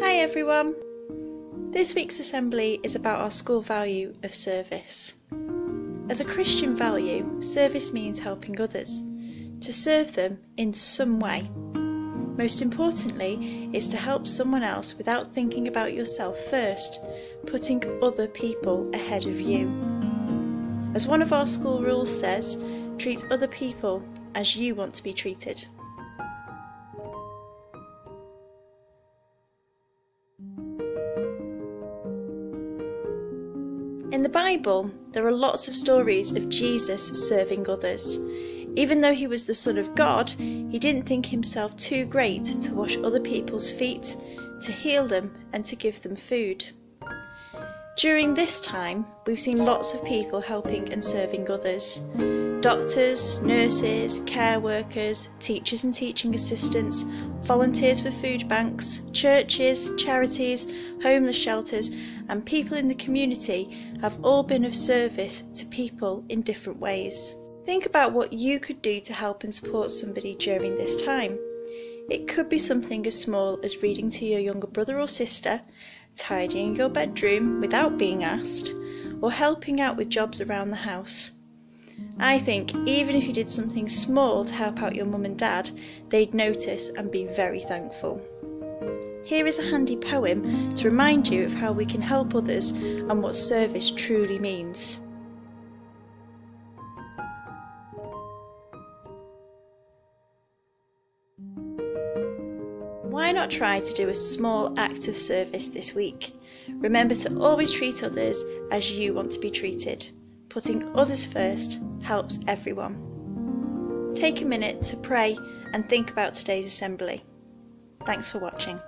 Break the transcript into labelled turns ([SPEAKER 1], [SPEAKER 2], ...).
[SPEAKER 1] Hi everyone! This week's assembly is about our school value of service. As a Christian value, service means helping others, to serve them in some way. Most importantly, is to help someone else without thinking about yourself first, putting other people ahead of you. As one of our school rules says, treat other people as you want to be treated. In the Bible, there are lots of stories of Jesus serving others. Even though he was the Son of God, he didn't think himself too great to wash other people's feet, to heal them, and to give them food. During this time, we've seen lots of people helping and serving others doctors, nurses, care workers, teachers and teaching assistants, volunteers for food banks, churches, charities, homeless shelters, and people in the community have all been of service to people in different ways. Think about what you could do to help and support somebody during this time. It could be something as small as reading to your younger brother or sister, tidying your bedroom without being asked, or helping out with jobs around the house. I think even if you did something small to help out your mum and dad, they'd notice and be very thankful. Here is a handy poem to remind you of how we can help others and what service truly means. Why not try to do a small act of service this week? Remember to always treat others as you want to be treated. Putting others first helps everyone. Take a minute to pray and think about today's assembly. Thanks for watching.